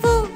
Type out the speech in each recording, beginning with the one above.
不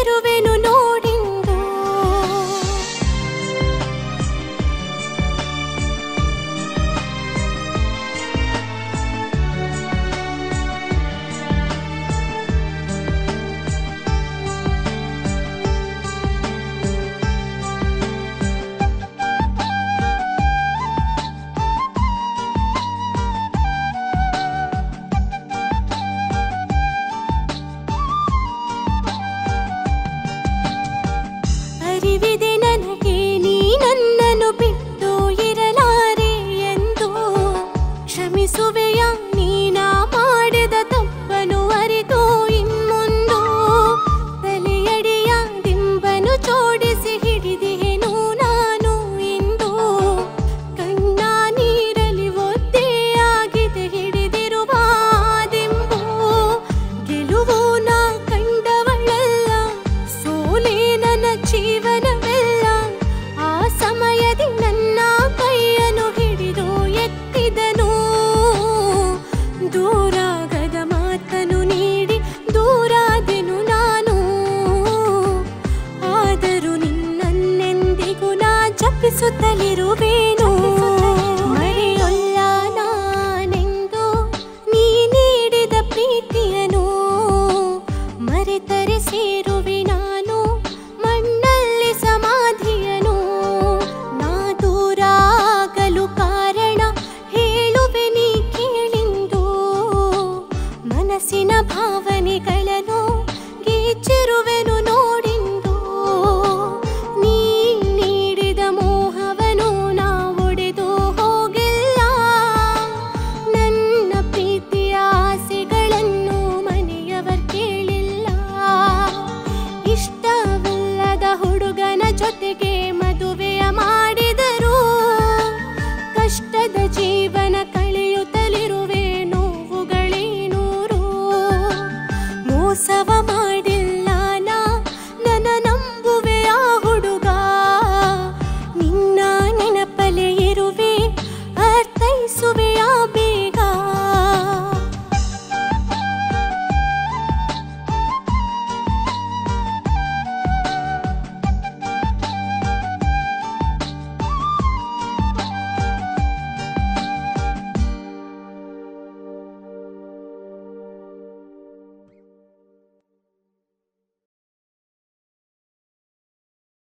ಗೀಚಿರುವೆನು ಆದರೂ ನಿನ್ನನ್ನೆಂದಿಗೂ ನಾ ಜಪಿಸುತ್ತಲಿರುವೇನು